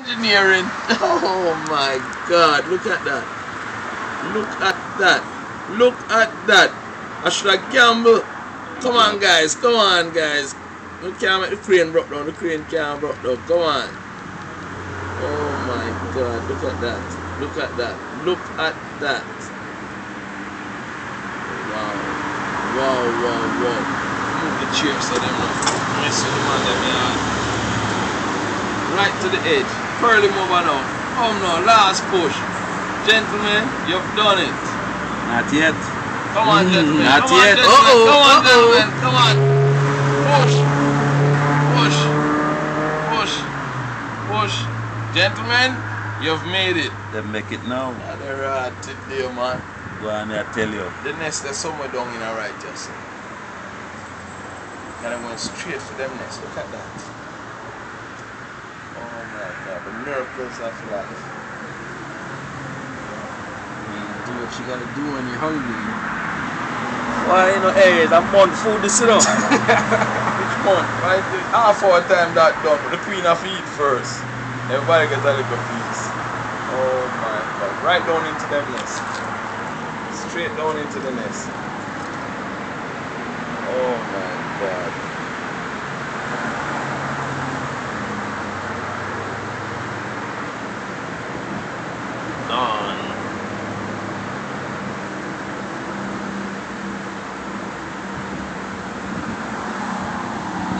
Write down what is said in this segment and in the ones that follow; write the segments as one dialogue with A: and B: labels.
A: Engineering. Oh my god, look at that. Look at that. Look at that. I should have gambled. Come on guys, come on guys. We can't make the crane broke down. The crane can't broke down. Come on. Oh my god, look at that. Look at that. Look at that. Wow. Wow, wow, wow. Move the chair so them not mess with the man them. Right to the edge. Pearly mover now. Oh no, last push. Gentlemen, you've done it.
B: Not yet.
A: Come on,
B: Mm,
A: gentlemen.
B: not
A: Come on,
B: yet.
A: gentlemen.
B: Uh-oh,
A: Come on,
B: uh-oh.
A: gentlemen. Come on. Push. Push. Push. Push. Gentlemen, you've made it.
B: They make it now.
A: Not a rat today, man.
B: Go on, I tell you.
A: The nest is somewhere down in a right, just. And I went straight for them nest. Look at that. My god, the miracles of life.
C: Do what you gotta do when you're hungry.
B: Why, you know, hey, that month food is, you know.
A: Which one? Right? Half our time that done. The queen of eat first. Everybody get a little piece. Oh my god. Right down into the nest. Straight down into the nest. Oh my god.
B: Done.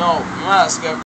A: No, mask.